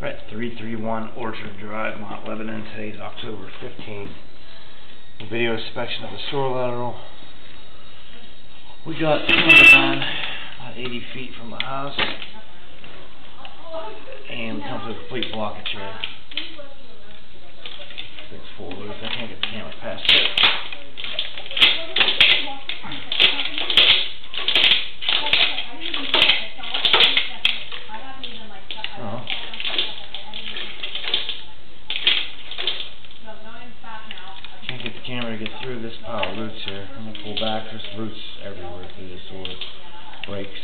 We're at 331 Orchard Drive, Mount Lebanon. Today's October 15th. Video inspection of the sewer lateral. We got about 80 feet from the house. And comes with a complete blockage here. Six roof. I can't get the camera past it. Camera to get through this pile of roots here. I'm gonna pull back. There's roots everywhere through this sewer. Breaks.